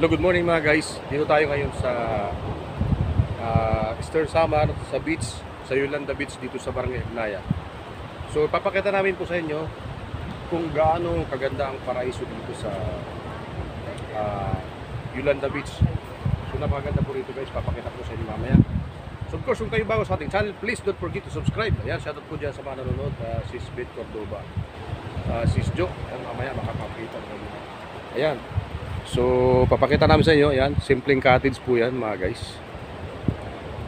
Hello, good morning mga guys. Dito tayo ngayon sa uh, Eastern Samar, sa beach, sa Yolanda Beach dito sa Barangay Ignaya. So, papakita namin po sa inyo kung gaano kaganda ang paraiso dito sa uh, Yolanda Beach. So, napakaganda po rito guys. Papakita ko sa inyo mamaya. So, of course, kung kayo bago sa ating channel, please don't forget to subscribe. Ayan, shoutout po dyan sa mga nanonood. Uh, Sis Beth Cordoba. Uh, Sis Jo. Ayan, mamaya makakapita naman. Ayan. So, papakita namin sa inyo, ayan, simpleng cottage po yan, mga guys.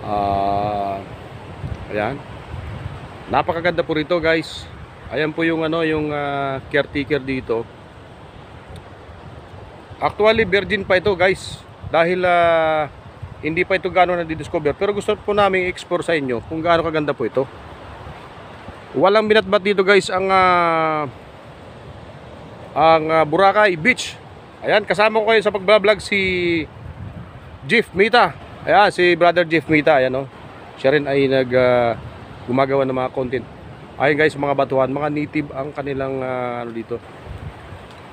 Ah, ayan. Napakaganda po rito, guys. Ayan po yung ano, yung ah, caretaker dito. Actually, virgin pa ito, guys. Dahil ah, hindi pa ito gaano na discover Pero gusto po namin i-explore sa inyo kung gaano kaganda po ito. Walang binatbat dito, guys, ang ah, ang ah, Boracay Beach. Ayan, kasama ko kayo sa pagbablog si Jeff Mita. Ayan, si brother Jeff Mita. Ayan, oh. Siya rin ay nag ah, gumagawa ng mga content. Ayun guys, mga batuhan, mga native ang kanilang ah, ano dito.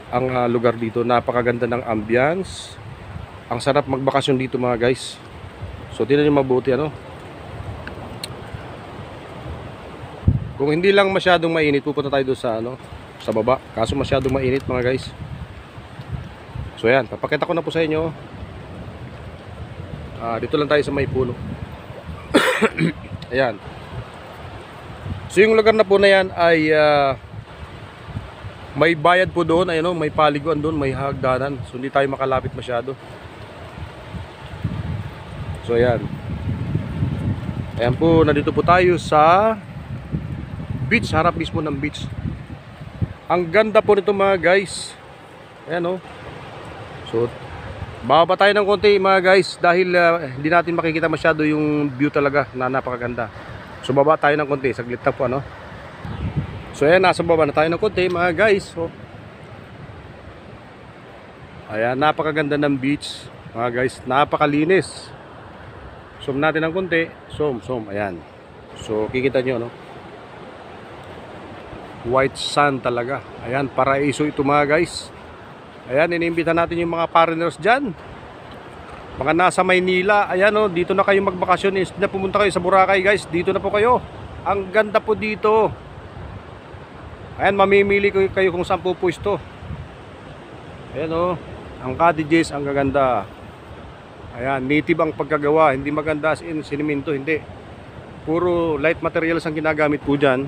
Ang ah, lugar dito, napakaganda ng ambience. Ang sarap magbakasyon dito mga guys. So, tingnan niyo mabuti ano. Kung hindi lang masyadong mainit, pupunta tayo doon sa ano, sa baba. Kaso masyadong mainit mga guys. So ayan, papakita ko na po sa inyo. Ah, dito lang tayo sa may puno. ayan. So yung lugar na po na yan ay ah, may bayad po doon, ayun oh, may paliguan doon, may hagdanan. So hindi tayo makalapit masyado. So ayan. Ayan po, nandito po tayo sa beach, harap mismo ng beach. Ang ganda po nito mga guys. Ayan oh. So, bababa tayo ng konti mga guys dahil ah, hindi natin makikita masyado yung view talaga na napakaganda. So, baba tayo ng konti. Saglit na po ano. So, ayan, nasa baba na tayo ng konti mga guys. So, ayan, napakaganda ng beach mga guys. Napakalinis. Zoom natin ng konti. Zoom, zoom. Ayan. So, kikita nyo no. White sand talaga. Ayan, paraiso ito mga guys. Ayan, iniimbita natin yung mga foreigners dyan. Mga nasa Maynila, ayan o, dito na kayo magbakasyon. Instead na pumunta kayo sa Boracay guys, dito na po kayo. Ang ganda po dito. Ayan, mamimili kayo kung saan po pwesto. Ayan o, ang cottages, ang gaganda. Ayan, native ang pagkagawa. Hindi maganda as in sinimento, hindi. Puro light materials ang ginagamit po dyan.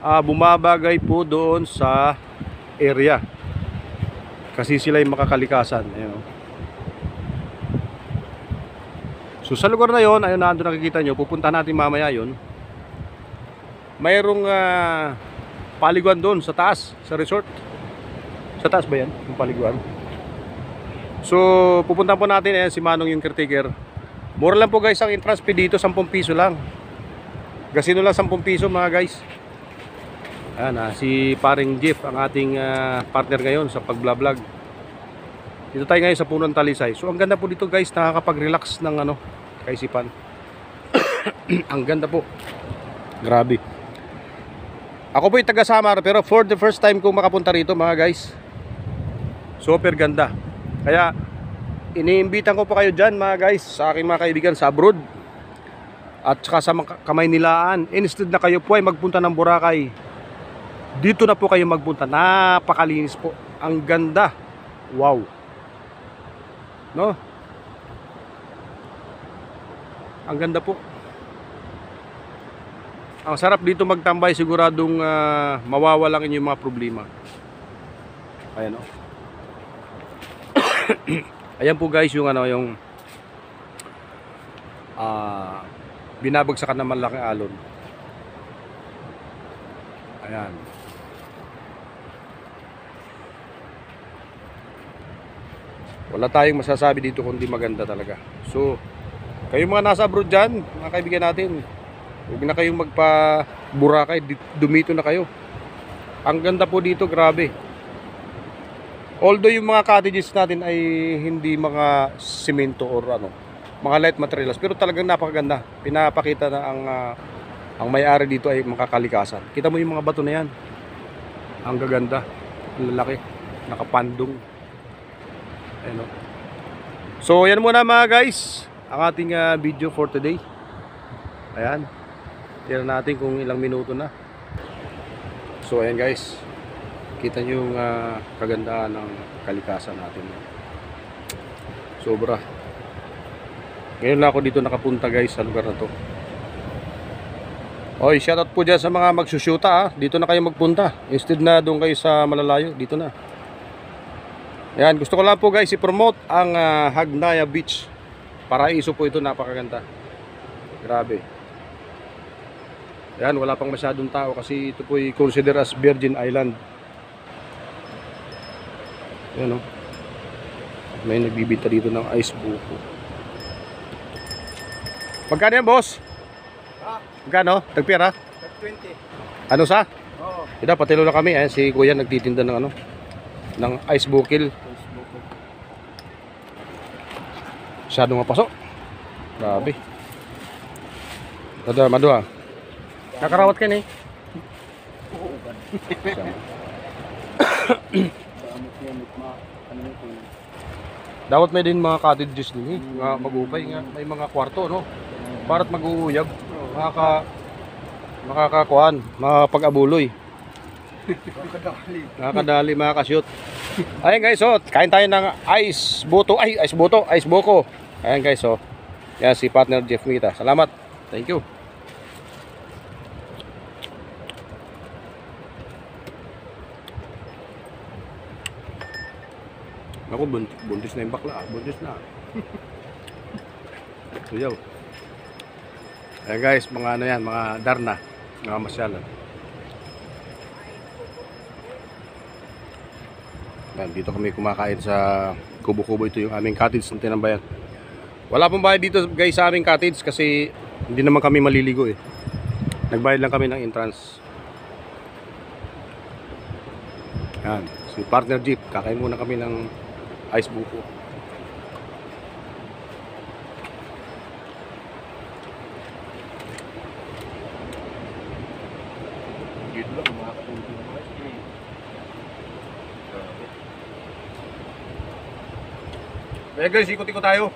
Ah, bumabagay po doon sa area kasi sila yung makakalikasan ayun. so sa lugar na yon ayun na ando nakikita nyo pupunta natin mamaya yon mayroong ah, paliguan doon sa taas sa resort. Sa taas ba yan yung paliguan? So pupunta po natin eh, si Manong yung caretaker. Mura lang po guys ang entrance fee dito 10 piso lang. Gasino lang 10 piso mga guys Ayan, ah, si paring Jeff ang ating ah, partner ngayon sa pagblog. Dito tayo ngayon sa Punong Talisay. So ang ganda po dito guys, nakakapag-relax ng ano, kaisipan. ang ganda po. Grabe. Ako po yung taga Samar pero for the first time kong makapunta rito mga guys. Super ganda. Kaya iniimbitan ko pa kayo dyan mga guys sa aking mga kaibigan sa abroad. At saka sa Kamaynilaan. Instead na kayo po ay magpunta ng Boracay dito na po kayo magpunta. Napakalinis po. Ang ganda. Wow. No? Ang ganda po. Ang sarap dito magtambay. Siguradong uh, mawawala ang inyong mga problema. Ayan o. Ayan po guys yung ano yung ah binabagsakan ng malaking alon. Ayan. Wala tayong masasabi dito kundi maganda talaga. So, kayo mga nasa abroad dyan, mga kaibigan natin, huwag na kayong magpa Boracay, di- dumito na kayo. Ang ganda po dito, grabe. Although yung mga cottages natin ay hindi mga simento or ano, mga light materials, pero talagang napakaganda. Pinapakita na ang ah, ang may-ari dito ay makakalikasan. Kita mo yung mga bato na yan. Ang gaganda. Ang lalaki. Nakapandong. Ayan, oh. So, yan muna mga guys. Ang ating ah, video for today. Ayan. Tignan natin kung ilang minuto na. So, ayan guys. Kita nyo yung ah, kagandahan ng kalikasan natin. Sobra. Ngayon lang ako dito nakapunta guys sa lugar na to. Oy, shoutout po dyan sa mga magsusyuta ah. Dito na kayo magpunta. Instead na doon kayo sa malalayo, dito na. Yan, gusto ko lang po guys i-promote ang ah, Hagnaya Beach. Paraiso po ito, napakaganda. Grabe. Yan, wala pang masyadong tao kasi ito po consider as Virgin Island. Yan oh. May nagbibita dito ng ice buko. Magkano yan, boss? Magkano? Tagpira? 20. Ano sa? Oo. Ito, patilo na kami. Ayan, si kuya nagtitinda ng ano? Ng ice bukil. Masyado mapasok. Grabe. Mado, mado ah. Nakarawat ka ano ito. Dapat may din mga cottages din eh. Mga magupay nga. May mga kwarto, no? Barat mag-uuyab. Makaka... Makakakuhan. Makapag-abuloy. Kadali. Nakakadali, makakashoot. Ayan guys, oh, kain tayo ng ice buto. Ay, ice buto, ice buko. Ayan guys, oh. Yan si partner Jeff Mita. Salamat. Thank you. Ako, buntis, buntis na yung bakla. ah. Buntis na. Tuyaw. Ayan guys, mga ano yan, mga darna. Mga masyalan. Yan, dito kami kumakain sa kubo-kubo. Ito yung aming cottage ng tinambayan. Wala pong bayad dito guys sa aming cottage kasi hindi naman kami maliligo eh. Nagbayad lang kami ng entrance. Yan, si partner Jeep. Kakain muna kami ng ice buko. Dito lang, makakatulog ng ice cream. Kaya guys, ikot-ikot tayo.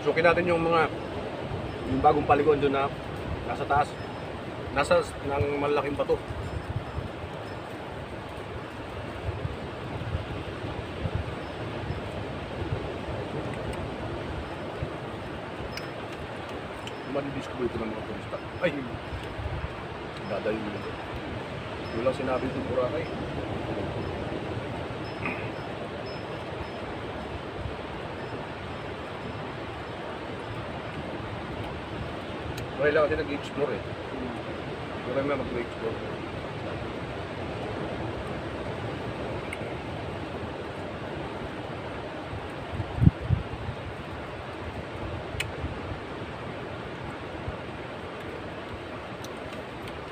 Sukin natin yung mga yung bagong paliguan doon na nasa taas. Nasa ng malaking bato. Madidiscover ito ng mga turista. Ay! Dadayo nila. Lang sinabi itong Boracay. Ngayon lang kasi nag-explore eh. Hindi kami mag-explore.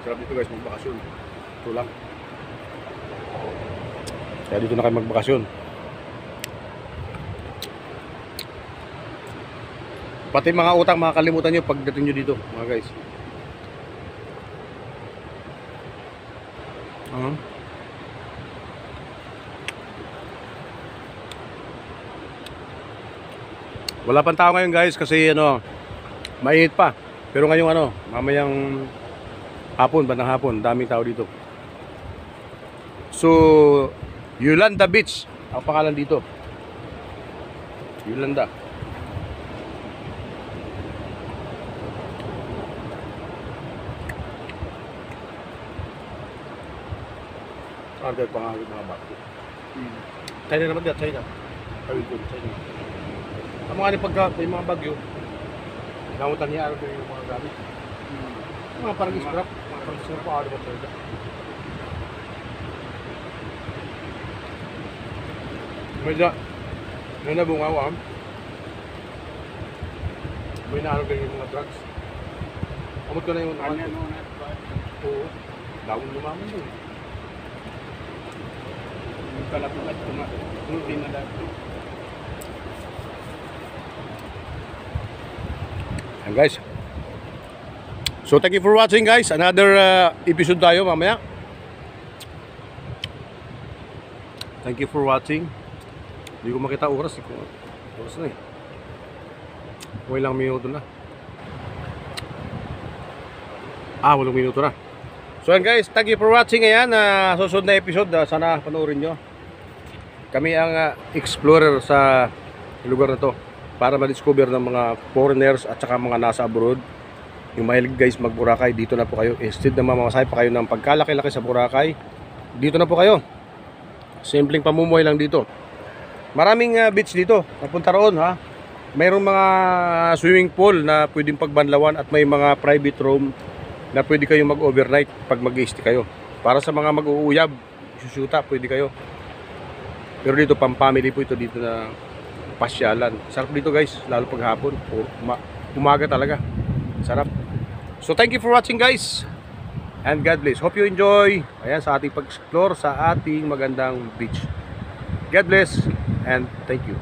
Sarap dito guys, magbakasyon. Ito lang. Kaya dito na kayo magbakasyon. Pati mga utang makakalimutan nyo pagdating nyo dito, mga guys. Uh Wala pang tao ngayon guys kasi ano, mainit pa. Pero ngayong ano, mamayang hapon, bandang hapon, daming tao dito. So, Yolanda Beach, ang pangalan dito. Yolanda. Order pa nga yung mga bago. China naman dyan, China. Ay, good, China. Ang mga ni pagka may mga bagyo, namutan niya araw yung mga gamit. Mga parang scrap, mga parang scrap pa araw talaga. Medyo, may nabungaw ah. May naarog yung mga drugs. Amot ko na yung Ano naman. ano na? Oo. Dawon lumaman doon. Yung kalapulat ko nga. Hindi na dati. Ayan guys. So thank you for watching guys. Another uh, episode tayo mamaya. Thank you for watching. Hindi ko makita oras. Eh. Oras na eh. O ilang minuto na. Ah, walong minuto na. So yan guys, thank you for watching. Ayan, na susunod na episode. ah, sana panoorin nyo. Kami ang ah, explorer sa lugar na to para ma-discover ng mga foreigners at saka mga nasa abroad. Yung mahilig guys mag Boracay, dito na po kayo. Instead na mamamasay pa kayo ng pagkalaki-laki sa Boracay, dito na po kayo. Simpleng pamumuhay lang dito. Maraming ah, beach dito. Napunta roon ha. Mayroong mga swimming pool na pwedeng pagbanlawan at may mga private room na pwede kayong mag-overnight pag mag stay kayo. Para sa mga mag-uuyab, susuta, pwede kayo. Pero dito, pang family po ito dito na pasyalan. Sarap dito guys, lalo pag hapon. Umaga talaga. Sarap. So thank you for watching guys. And God bless. Hope you enjoy. Ayan sa ating pag-explore sa ating magandang beach. God bless and thank you.